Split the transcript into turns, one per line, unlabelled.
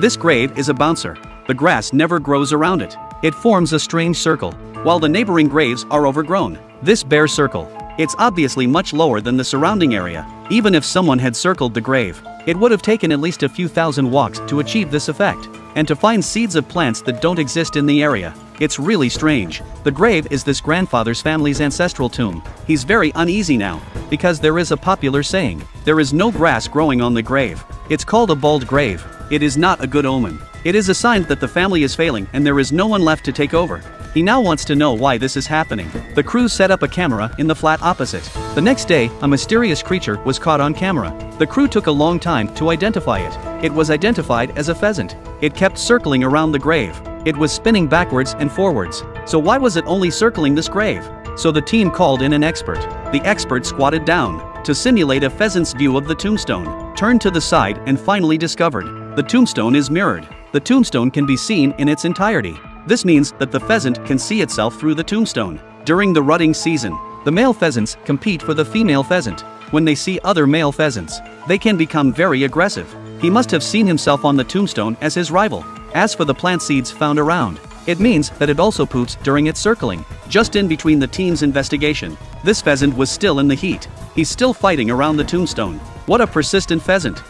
This grave is a bouncer. The grass never grows around it. It forms a strange circle, while the neighboring graves are overgrown. This bare circle, it's obviously much lower than the surrounding area. Even if someone had circled the grave, it would have taken at least a few thousand walks to achieve this effect. And to find seeds of plants that don't exist in the area. It's really strange. The grave is this grandfather's family's ancestral tomb. He's very uneasy now, because there is a popular saying, there is no grass growing on the grave. It's called a bald grave. It is not a good omen. It is a sign that the family is failing and there is no one left to take over. He now wants to know why this is happening. The crew set up a camera in the flat opposite. The next day, a mysterious creature was caught on camera. The crew took a long time to identify it. It was identified as a pheasant. It kept circling around the grave. It was spinning backwards and forwards. So why was it only circling this grave? So the team called in an expert. The expert squatted down to simulate a pheasant's view of the tombstone, turned to the side and finally discovered the tombstone is mirrored. The tombstone can be seen in its entirety. This means that the pheasant can see itself through the tombstone. During the rutting season, the male pheasants compete for the female pheasant. When they see other male pheasants, they can become very aggressive. He must have seen himself on the tombstone as his rival. As for the plant seeds found around, it means that it also poops during its circling. Just in between the team's investigation, this pheasant was still in the heat. He's still fighting around the tombstone. What a persistent pheasant.